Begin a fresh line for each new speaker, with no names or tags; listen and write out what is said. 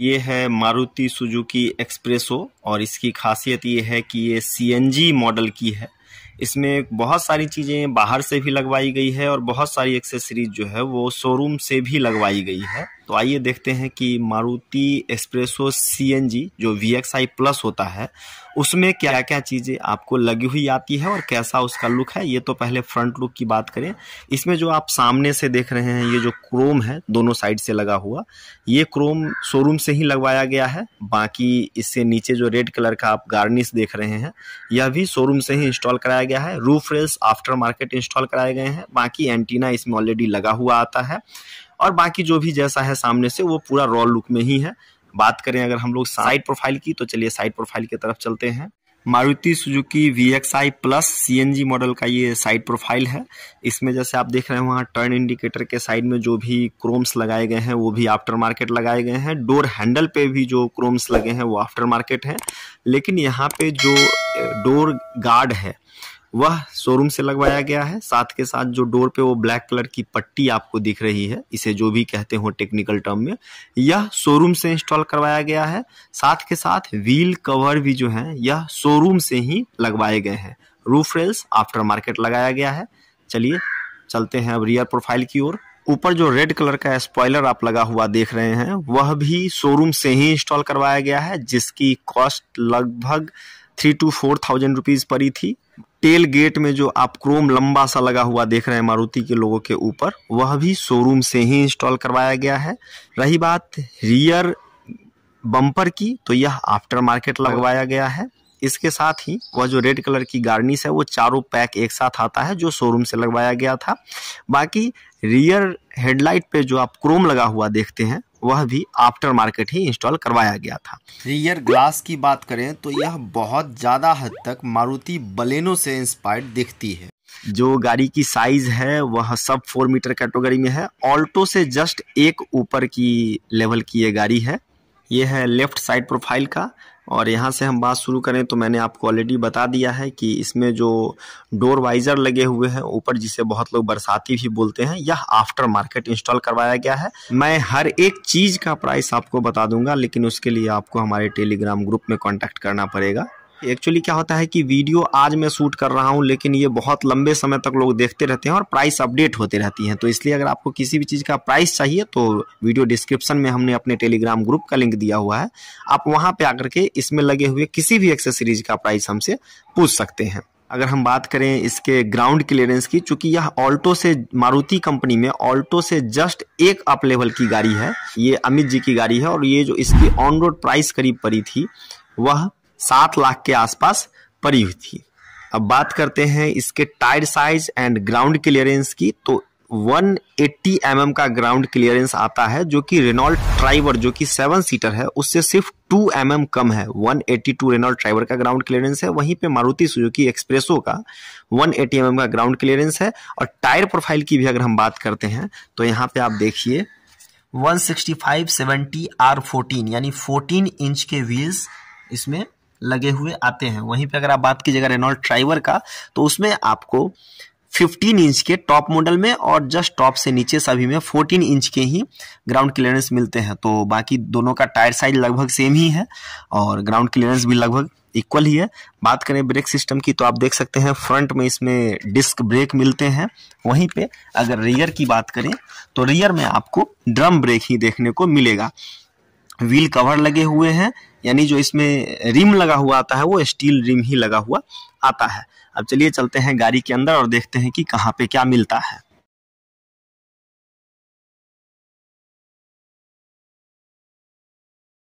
ये है Maruti Suzuki espresso और इसकी खासियत ये है कि ये सीएनजी मॉडल की है। इसमें बहुत सारी चीज़ें बाहर से भी लगवाई गई है और बहुत सारी एक्सेसरीज जो है वो शोरूम से भी लगवाई गई है। तो आइए देखते हैं कि मारुति एक्सप्रेसो सीएनजी जो वी एक्स आई प्लस होता है, उसमें क्या क्या चीज़ें आपको लगी हुई आती है और कैसा उसका लुक है, ये तो पहले फ्रंट लुक की बात करें। इसमें जो आप सामने से देख रहे हैं, ये जो क्रोम है, दोनों साइड से लगा हुआ, ये क्रोम शोरूम से ही लगवाया गया है। बाकी इससे नीचे जो रेड कलर का आप गार्निश देख रहे हैं, यह भी शोरूम से ही इंस्टॉल कराया गया है। Roof rails after market install कराए गए हैं। बाकी एंटीना इसमें ऑलरेडी लगा हुआ आता है। और बाकी जो भी जैसा है सामने से, वो पूरा रॉ लुक में ही है। बात करें अगर हम लोग साइड प्रोफ़ाइल की तो चलिए साइड प्रोफ़ाइल की तरफ़ चलते हैं। Maruti Suzuki V X I plus C N G model का ये साइड प्रोफ़ाइल है। इसमें जैसे आप देख रहे हैं, वहाँ टर्न इंडिकेटर के साइड में जो भी क्रोम्स लगाए गए हैं, वो भी आफ्टर मार्केट लगाए गए हैं। डोर हैंडल पे भी जो क्रोम्स लगे हैं, वो आफ्टर मार्केट हैं। लेकिन यहाँ पे जो डोर गार्ड है वह शोरूम से लगवाया गया है। साथ के साथ जो डोर पे वो ब्लैक कलर की पट्टी आपको दिख रही है, इसे जो भी कहते हो टेक्निकल टर्म में, यह शोरूम से इंस्टॉल करवाया गया है। साथ के साथ व्हील कवर भी जो है, यह शोरूम से ही लगवाए गए हैं। रूफ रेल्स आफ्टर मार्केट लगाया गया है। चलिए, चलते हैं अब रियर प्रोफ़ाइल की ओर। ऊपर जो रेड कलर का स्पॉइलर आप लगा हुआ देख रहे हैं, वह भी शोरूम से ही इंस्टॉल करवाया गया है, जिसकी कॉस्ट लगभग three two four thousand rupees पड़ी थी। टेल गेट में जो आप क्रोम लंबा सा लगा हुआ देख रहे हैं मारुति के लोगों के ऊपर, वह भी शोरूम से ही इंस्टॉल करवाया गया है। रही बात रियर बम्पर की तो यह आफ्टर मार्केट लगवाया गया है। इसके साथ ही वह जो रेड कलर की गार्निश है, वो चारों पैक एक साथ आता है, जो शोरूम से लगवाया गया था। बाकी रियर हेडलाइट पे जो आप क्रोम लगा हुआ देखते हैं वह भी आफ्टर मार्केट ही इंस्टॉल करवाया गया था। रियर ग्लास की बात करें तो यह बहुत ज़्यादा हद तक मारुति बलेनो से इंस्पायर्ड दिखती है। जो गाड़ी की साइज़ है वह सब फोर मीटर कैटेगरी में है। ऑल्टो से जस्ट एक ऊपर की लेवल की यह गाड़ी है। ये है लेफ़्ट साइड प्रोफ़ाइल का। और यहाँ से हम बात शुरू करें तो मैंने आपको ऑलरेडी बता दिया है कि इसमें जो डोर वाइजर लगे हुए हैं, ऊपर जिसे बहुत लोग बरसाती भी बोलते हैं, यह आफ्टर मार्केट इंस्टॉल करवाया गया है। मैं हर एक चीज़ का प्राइस आपको बता दूँगा, लेकिन उसके लिए आपको हमारे टेलीग्राम ग्रुप में कॉन्टैक्ट करना पड़ेगा। एक्चुअली क्या होता है कि वीडियो आज मैं शूट कर रहा हूँ, लेकिन ये बहुत लंबे समय तक लोग देखते रहते हैं और प्राइस अपडेट होते रहती हैं। तो इसलिए अगर आपको किसी भी चीज़ का प्राइस चाहिए तो वीडियो डिस्क्रिप्शन में हमने अपने टेलीग्राम ग्रुप का लिंक दिया हुआ है। आप वहाँ पर आकर के इसमें लगे हुए किसी भी एक्सेसरीज का प्राइस हमसे पूछ सकते हैं। अगर हम बात करें इसके ग्राउंड क्लियरेंस की, चूँकि यह ऑल्टो से मारुति कंपनी में ऑल्टो से जस्ट एक अप लेवल की गाड़ी है। ये अमित जी की गाड़ी है और ये जो इसकी ऑन रोड प्राइस करीब पड़ी थी, वह सात लाख के आसपास पड़ी हुई थी। अब बात करते हैं इसके tyre size and ground clearance की। तो 180 mm का ग्राउंड क्लियरेंस आता है जो कि रेनॉल्ट ट्राइवर, जो कि सेवन सीटर है, उससे सिर्फ़ 2 mm कम है। 182 रेनॉल्ट ट्राइवर का ग्राउंड क्लियरेंस है। वहीं पे मारुति सुजुकी एक्सप्रेसो का 180 mm का ग्राउंड क्लियरेंस है। और टायर प्रोफ़ाइल की भी अगर हम बात करते हैं तो यहाँ पे आप देखिए 165 70 R14 यानी 14 इंच के व्हील्स इसमें लगे हुए आते हैं। वहीं पे अगर आप बात कीजिएगा रेनॉल्ट ट्राइवर का तो उसमें आपको 15 इंच के टॉप मॉडल में और जस्ट टॉप से नीचे सभी में 14 इंच के ही ग्राउंड क्लियरेंस मिलते हैं। तो बाकी दोनों का टायर साइज़ लगभग सेम ही है और ग्राउंड क्लियरेंस भी लगभग इक्वल ही है। बात करें ब्रेक सिस्टम की तो आप देख सकते हैं फ्रंट में इसमें डिस्क ब्रेक मिलते हैं। वहीं पे अगर रियर की बात करें तो रियर में आपको ड्रम ब्रेक ही देखने को मिलेगा। व्हील कवर लगे हुए हैं, यानी जो इसमें रिम लगा हुआ आता है, वो स्टील रिम ही लगा हुआ आता है। अब चलिए चलते हैं गाड़ी के अंदर और देखते हैं कि कहाँ पे क्या मिलता है।